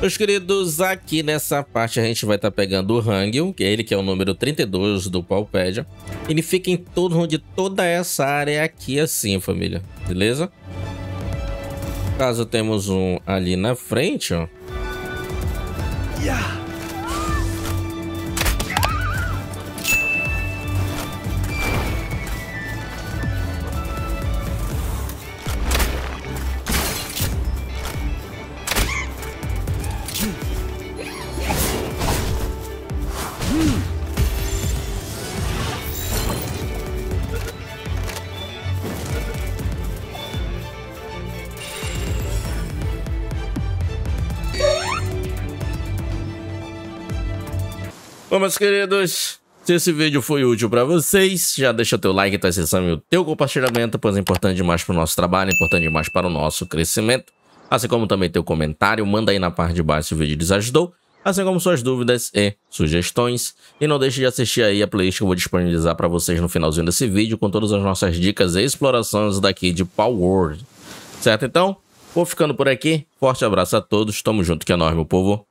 Meus queridos, aqui nessa parte a gente vai estar tá pegando o Hangul, que é ele que é o número 32 do Palpedia. Ele fica em torno de toda essa área aqui assim, família. Beleza? Caso temos um ali na frente, ó. Yeah. Bom, meus queridos, se esse vídeo foi útil para vocês, já deixa teu like, tua inscrição e o teu compartilhamento, pois é importante demais para o nosso trabalho, é importante demais para o nosso crescimento. Assim como também teu comentário, manda aí na parte de baixo se o vídeo lhes ajudou, assim como suas dúvidas e sugestões. E não deixe de assistir aí a playlist que eu vou disponibilizar para vocês no finalzinho desse vídeo, com todas as nossas dicas e explorações daqui de Power World. Certo, então? Vou ficando por aqui. Forte abraço a todos. Tamo junto que é nóis, meu povo.